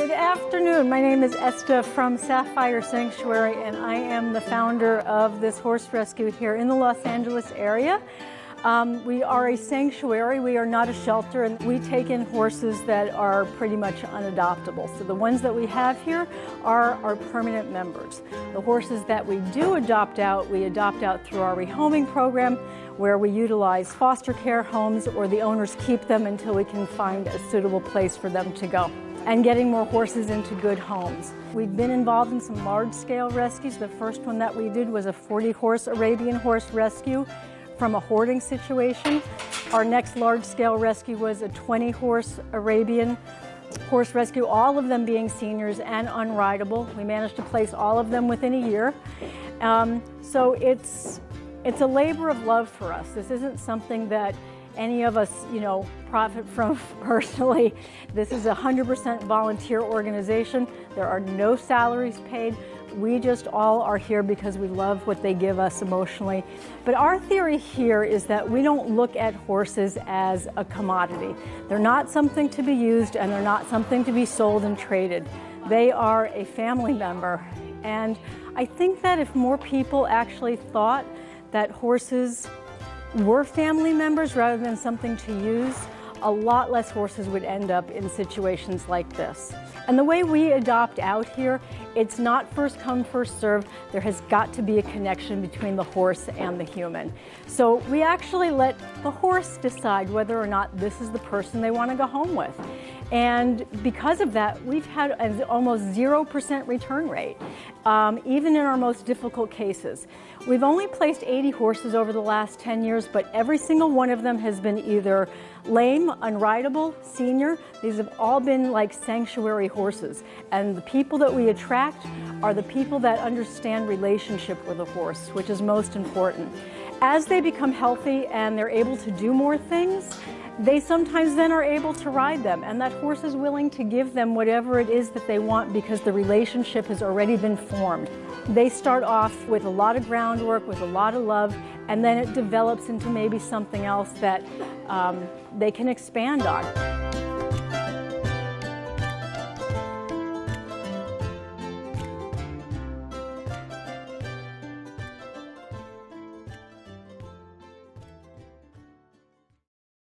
Good afternoon. My name is Esta from Saffyre Sanctuary, and I am the founder of this horse rescue here in the Los Angeles area. Um, we are a sanctuary, we are not a shelter, and we take in horses that are pretty much unadoptable. So the ones that we have here are our permanent members. The horses that we do adopt out, we adopt out through our rehoming program, where we utilize foster care homes or the owners keep them until we can find a suitable place for them to go and getting more horses into good homes. We've been involved in some large-scale rescues. The first one that we did was a 40-horse Arabian horse rescue from a hoarding situation. Our next large-scale rescue was a 20-horse Arabian horse rescue, all of them being seniors and unrideable. We managed to place all of them within a year. Um, so it's, it's a labor of love for us. This isn't something that any of us, you know, profit from personally. This is a 100% volunteer organization. There are no salaries paid. We just all are here because we love what they give us emotionally. But our theory here is that we don't look at horses as a commodity. They're not something to be used and they're not something to be sold and traded. They are a family member. And I think that if more people actually thought that horses were family members rather than something to use, a lot less horses would end up in situations like this. And the way we adopt out here, it's not first come, first served. There has got to be a connection between the horse and the human. So we actually let the horse decide whether or not this is the person they want to go home with. And because of that, we've had an almost 0% return rate, um, even in our most difficult cases. We've only placed 80 horses over the last 10 years, but every single one of them has been either lame, unrideable, senior. These have all been like sanctuary horses. And the people that we attract are the people that understand relationship with a horse, which is most important. As they become healthy and they're able to do more things, they sometimes then are able to ride them and that horse is willing to give them whatever it is that they want because the relationship has already been formed. They start off with a lot of groundwork, with a lot of love, and then it develops into maybe something else that um, they can expand on.